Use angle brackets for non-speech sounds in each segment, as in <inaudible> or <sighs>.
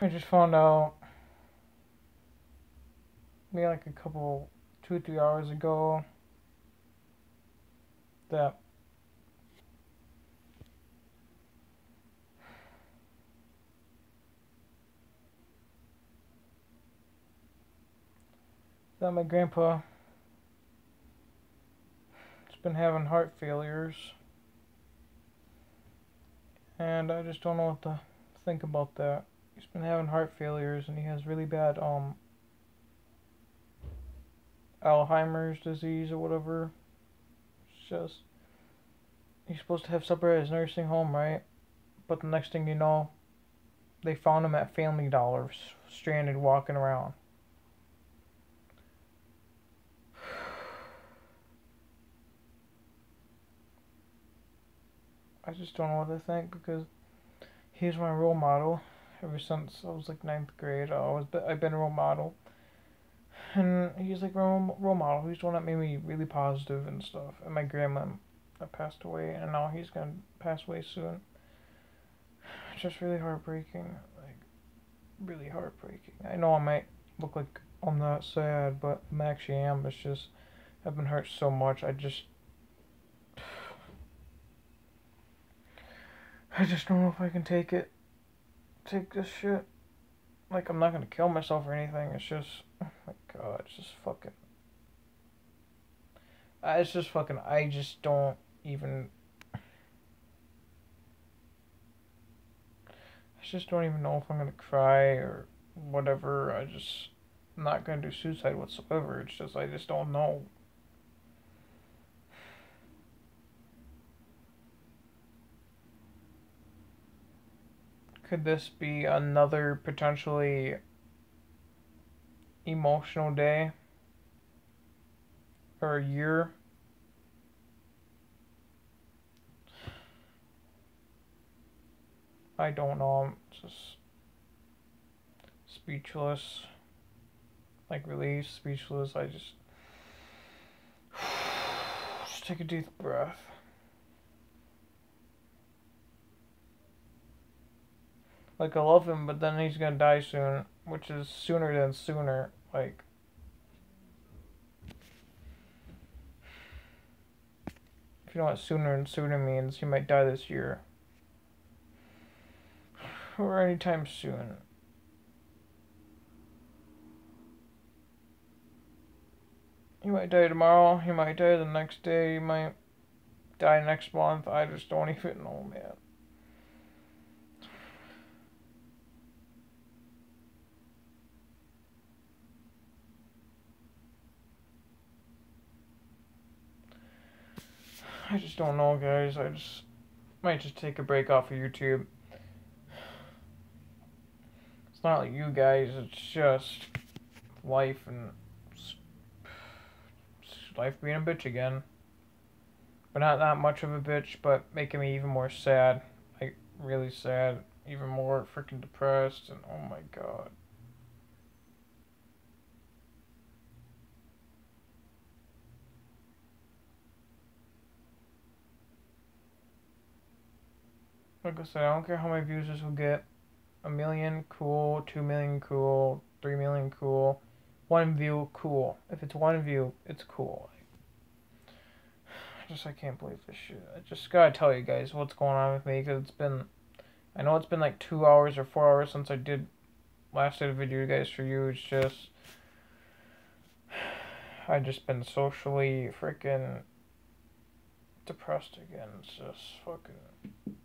I just found out maybe like a couple, two, three hours ago that that my grandpa has been having heart failures and I just don't know what to think about that. He's been having heart failures and he has really bad um Alzheimer's disease or whatever. It's just he's supposed to have supper at his nursing home, right? But the next thing you know, they found him at Family Dollar, stranded walking around. <sighs> I just don't know what to think because he's my role model ever since I was like ninth grade. I always been, I've been a role model, and he's like role role model. He's the one that made me really positive and stuff. And my grandma that passed away, and now he's gonna pass away soon. It's just really heartbreaking, like really heartbreaking. I know I might look like I'm not sad, but I'm actually am. It's just I've been hurt so much. I just <sighs> I just don't know if I can take it. Take this shit. Like, I'm not gonna kill myself or anything. It's just, <laughs> oh my god, it's just fucking. It's just fucking. I just don't even. I just don't even know if I'm gonna cry or whatever. I just. I'm not gonna do suicide whatsoever. It's just, I just don't know. Could this be another potentially emotional day or year? I don't know. I'm just speechless. Like relief, speechless. I just <sighs> just take a deep breath. Like, I love him, but then he's gonna die soon, which is sooner than sooner. Like, if you know what sooner and sooner means, he might die this year. <sighs> Or anytime soon. He might die tomorrow, he might die the next day, he might die next month. I just don't even know, man. I just don't know, guys. I just might just take a break off of YouTube. It's not like you guys, it's just life and life being a bitch again. But not that much of a bitch, but making me even more sad. Like, really sad. Even more freaking depressed, and oh my god. Like I said, I don't care how many views this will get. A million, cool. Two million, cool. Three million, cool. One view, cool. If it's one view, it's cool. I just, I can't believe this shit. I just gotta tell you guys what's going on with me, because it's been, I know it's been like two hours or four hours since I did, last did a video, guys, for you. It's just, <sighs> I just been socially freaking depressed again. It's just fucking.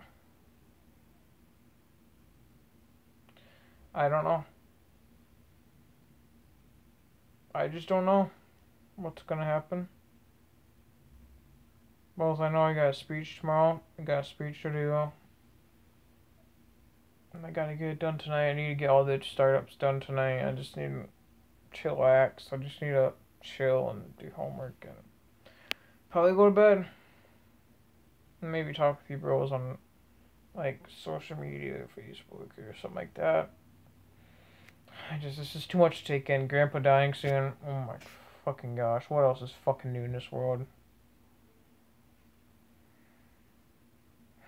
I don't know. I just don't know what's gonna happen. Well, I know I got a speech tomorrow. I got a speech to do. And I gotta get it done tonight. I need to get all the startups done tonight. I just need to chillax. I just need to chill and do homework and probably go to bed. And maybe talk with you bros on like social media, Facebook or something like that. I <sighs> just, this is too much to take in. Grandpa dying soon. Oh my fucking gosh. What else is fucking new in this world? <sighs>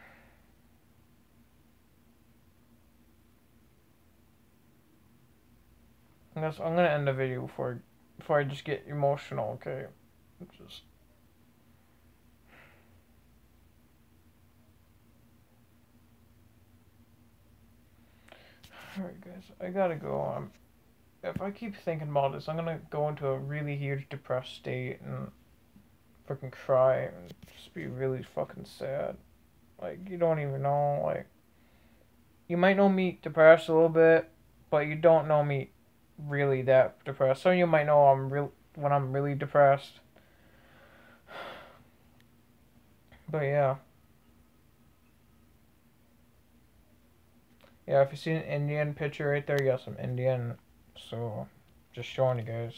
I guess I'm gonna end the video before before I just get emotional. Okay, just. Alright guys, I gotta go. Um, if I keep thinking about this, I'm gonna go into a really huge depressed state and freaking cry and just be really fucking sad. Like, you don't even know, like, you might know me depressed a little bit, but you don't know me really that depressed. So you might know I'm real when I'm really depressed. <sighs> But yeah. Yeah, if you see an Indian picture right there, yes, I'm Indian. So, just showing you guys.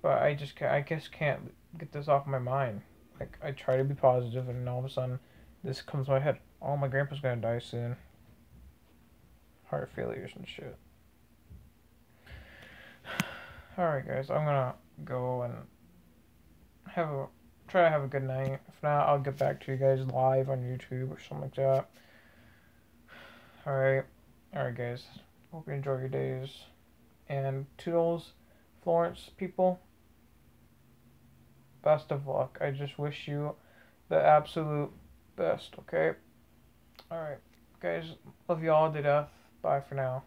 But I just, I guess, can't get this off my mind. Like, I try to be positive, and all of a sudden, this comes to my head. Oh, my grandpa's gonna die soon. Heart failures and shit. <sighs> Alright, guys, I'm gonna go and have a try to have a good night. If not, I'll get back to you guys live on YouTube or something like that. Alright. Alright, guys. Hope you enjoy your days. And toodles, Florence people. Best of luck. I just wish you the absolute best, okay? Alright. Guys, love you all to death. Bye for now.